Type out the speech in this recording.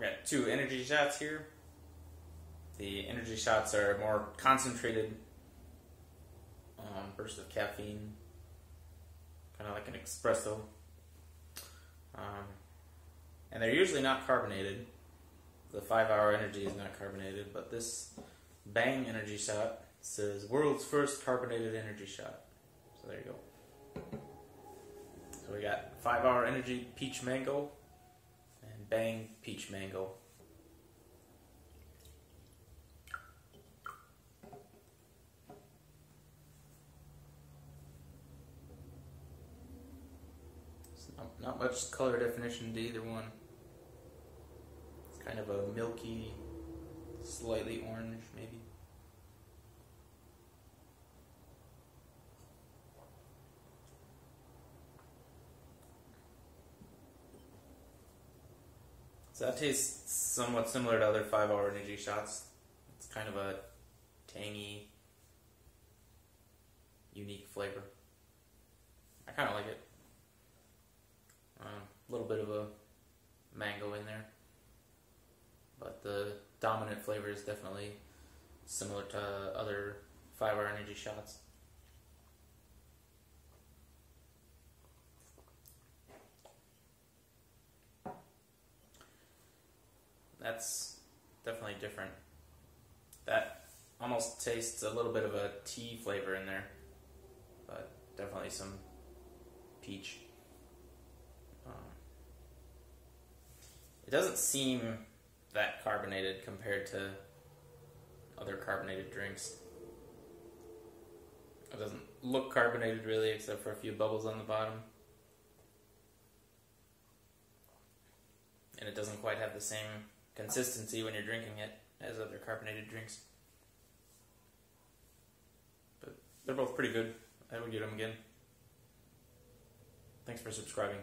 Got two energy shots here. The energy shots are more concentrated um, burst of caffeine, kind of like an espresso. Um, and they're usually not carbonated. The five hour energy is not carbonated, but this Bang energy shot says world's first carbonated energy shot. So there you go. So we got five hour energy peach mango Bang peach mango. Not, not much color definition to either one. It's kind of a milky, slightly orange, maybe. So that tastes somewhat similar to other five hour energy shots. It's kind of a tangy, unique flavor. I kind of like it. A um, little bit of a mango in there. But the dominant flavor is definitely similar to other 5 hour energy shots. That's definitely different. That almost tastes a little bit of a tea flavor in there, but definitely some peach. Um, it doesn't seem that carbonated compared to other carbonated drinks. It doesn't look carbonated really, except for a few bubbles on the bottom. And it doesn't quite have the same consistency when you're drinking it as other carbonated drinks. But they're both pretty good. I would get them again. Thanks for subscribing.